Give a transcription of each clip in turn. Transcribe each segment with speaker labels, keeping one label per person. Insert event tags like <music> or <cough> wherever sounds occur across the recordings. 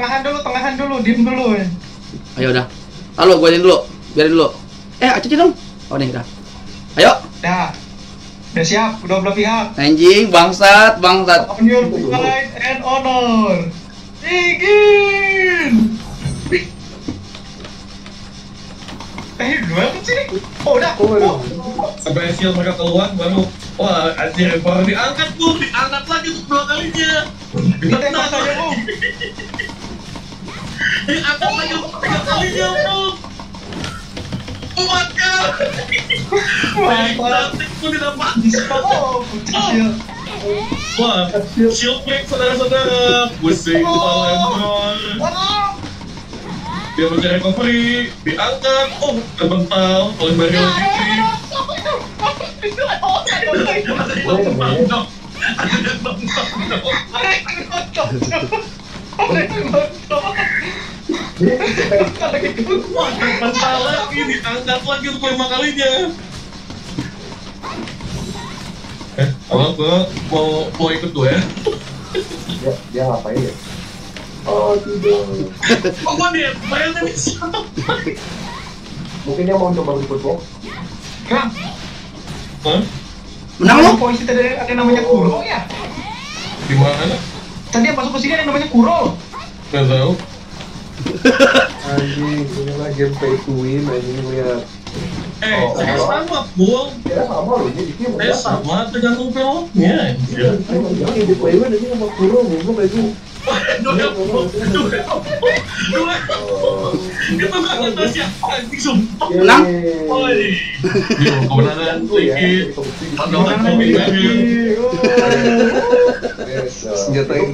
Speaker 1: tengahan dulu, tengahan dulu, diem dulu. ya.
Speaker 2: Ayo udah. Halo, gue dulu. Biarin dulu. Eh, acuci dong. Oh nih udah. Ayo.
Speaker 1: Dah. Udah siap, kedua belah pihak.
Speaker 2: Anjing, bangsat, bangsat.
Speaker 1: On your pride and honor. Begin. Eh, gimana sih? Oh, udah.
Speaker 3: Oh, aduh.
Speaker 4: Sampai sial mereka keluar baru wah anjir baru diangkat bu, diangkat lagi untuk dua kalinya.
Speaker 1: Kita tembak saja, Bu.
Speaker 4: Diangkat lagi untuk tiga kalinya bu. Oh my god. Baik, pun tidak mati.
Speaker 1: Oh.
Speaker 4: Wah, shield break saudara-saudara. Pusing kepala Endor.
Speaker 1: Oh,
Speaker 4: Dia mencari recovery, diangkat. Oh, terbental oleh Mario Dipri. Ada yang Wah, terbental lagi, diangkat lagi untuk lima kalinya. Eh, apa gua mau mau ikut gue ya?
Speaker 3: Dia, dia ngapain ya? Oh tidak.
Speaker 4: Kok gua dia bayangin ini siapa?
Speaker 3: Mungkin dia mau coba ikut box.
Speaker 1: Kang,
Speaker 4: Hah?
Speaker 2: Menang lu?
Speaker 1: Polisi tadi ada yang namanya Kuro ya?
Speaker 4: Di mana?
Speaker 1: Tadi yang masuk ke sini ada yang namanya Kuro.
Speaker 4: Gak tahu.
Speaker 3: Anjing, ini lah game pay to win anjing lihat.
Speaker 4: Eh,
Speaker 3: Oh,
Speaker 4: saya sama, Bung.
Speaker 3: Ya sama loh, jadi dia
Speaker 4: Saya sama, tergantung filmnya.
Speaker 3: Emang jangan di play win aja sama Kuro, goblok aja.
Speaker 4: Wah, dua dua dua Itu siapa, anjing sumpah.
Speaker 2: Menang?
Speaker 4: Kemenangan sedikit.
Speaker 3: Senjata yang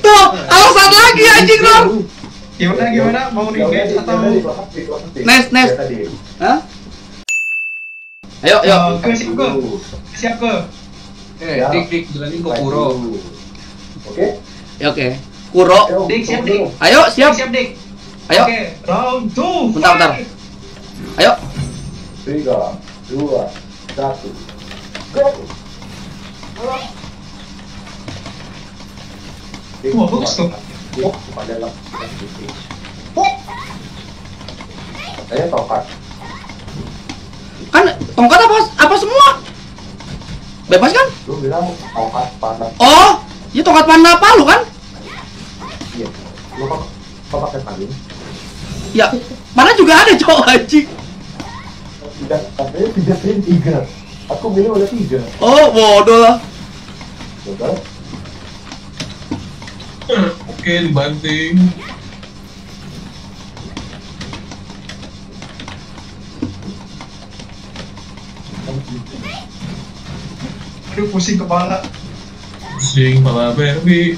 Speaker 2: Tuh, alasan lagi anjing lu.
Speaker 1: Gimana gimana? Mau atau
Speaker 2: Nes, nes. Hah? Ayo, ayo.
Speaker 1: Ke siap ke? Siap ke?
Speaker 5: Eh, dik dik jalanin ke Kuro.
Speaker 3: Oke?
Speaker 2: Ya, oke. Kuro.
Speaker 1: Dik, siap, Dik.
Speaker 2: Ayo, siap.
Speaker 1: Siap, Dik.
Speaker 2: Ayo.
Speaker 1: Oke, round 2.
Speaker 2: Bentar, bentar. Ayo.
Speaker 3: Tiga, dua, satu. Go!
Speaker 1: Wah, bagus tuh.
Speaker 3: Oh. Katanya tongkat.
Speaker 2: Kan tongkat apa apa semua? Bebas kan?
Speaker 3: Lu bilang tongkat panas.
Speaker 2: Oh, ya tongkat panah palu kan?
Speaker 3: Iya. Lu kok kok pakai paling?
Speaker 2: Ya, mana juga ada cowok anjing.
Speaker 3: Tidak, katanya tidak pilih tiga. Aku bilang ada tiga.
Speaker 2: Oh, bodoh lah.
Speaker 3: Udah.
Speaker 4: Oke, dibanting.
Speaker 1: Aduh, pusing kepala.
Speaker 4: Sing pala Barbie.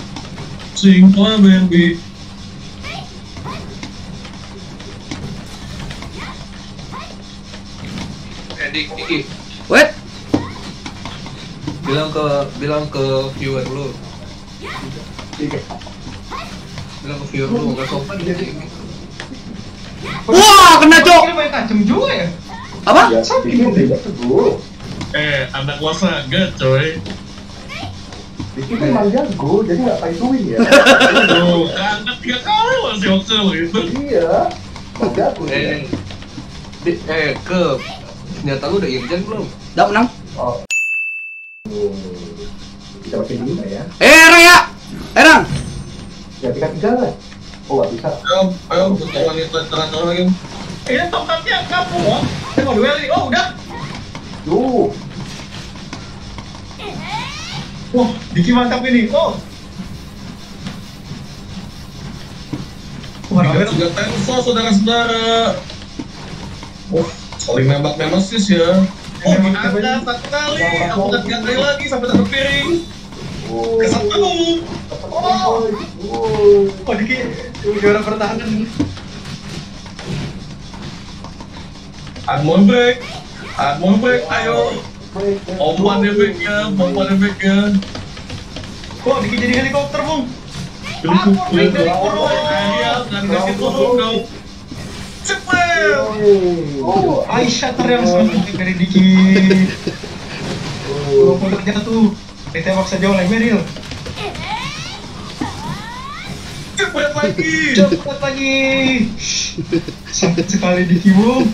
Speaker 4: Sing pala Barbie.
Speaker 5: Eh, dik dik.
Speaker 2: Wait.
Speaker 5: Bilang ke bilang ke viewer lu. Bilang ke viewer lu gak sopan dia dik.
Speaker 2: Wah, kena, Cok.
Speaker 1: Ini banyak tajam juga ya?
Speaker 2: Apa?
Speaker 3: Ya, tiga teguh.
Speaker 4: Eh, anak kuasa enggak, coy.
Speaker 3: Bikin memang jago, jadi nggak win ya.
Speaker 4: Angkat tiga kali masih oke gitu.
Speaker 3: Iya. Emang jago
Speaker 5: Eh, dik, eh ke senjata lu udah irjen belum?
Speaker 2: Udah menang.
Speaker 3: Oh. Kita pakai lima ya.
Speaker 2: Eh, Erang ya. Erang.
Speaker 3: Ya tiga tiga lah. Oh nggak bisa.
Speaker 4: Ayo, ayo, bentar lagi, bentar lagi.
Speaker 1: Ini tongkatnya kamu, oh. Saya mau duel nih. Oh, udah.
Speaker 3: Tuh.
Speaker 1: Wah, Diki mantap ini. Oh. Wah, duel.
Speaker 4: tiga tenso, saudara-saudara. Oh, saling nembak nemesis ya. Oh, diangkat satu kali, angkat tiga kali lagi sampai satu piring.
Speaker 3: Oh.
Speaker 4: Ke satu.
Speaker 3: Oh.
Speaker 1: Oh, Diki juara pertahanan.
Speaker 4: Armor break, armor break, ayo. Ompan efeknya, ompan efeknya.
Speaker 1: Wah, Diki jadi helikopter, Bung.
Speaker 4: Helikopter dari Kuro, Iya, dan kasih turun dong. Cepet.
Speaker 1: Oh, Aisyah yang selanjutnya dari Diki. Walaupun terjatuh, ditembak saja oleh Meryl.
Speaker 4: cepet lagi.
Speaker 1: Cepat lagi. Sakit sekali di kibu.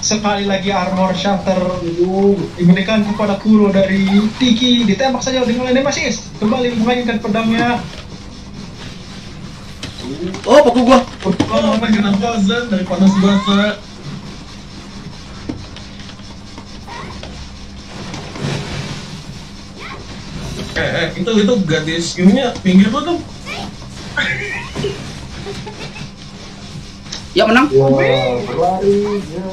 Speaker 1: Sekali lagi armor shatter diberikan kepada Kuro dari Tiki ditembak saja dengan Nemesis kembali memainkan pedangnya
Speaker 2: Oh, paku gua.
Speaker 4: Oh, makin nampasan dari panas basah. Eh, eh, itu itu gadis ininya pinggir gua tuh.
Speaker 2: Ya menang.
Speaker 3: Berlari. Ya.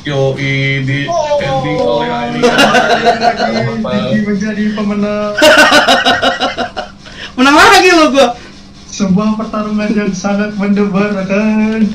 Speaker 4: Yo, di
Speaker 1: Oh.
Speaker 4: ending oleh Aini.
Speaker 1: Tiki menjadi pemenang <laughs>
Speaker 2: Menang lagi lo gua.
Speaker 1: sebuah pertarungan yang sangat mendebarkan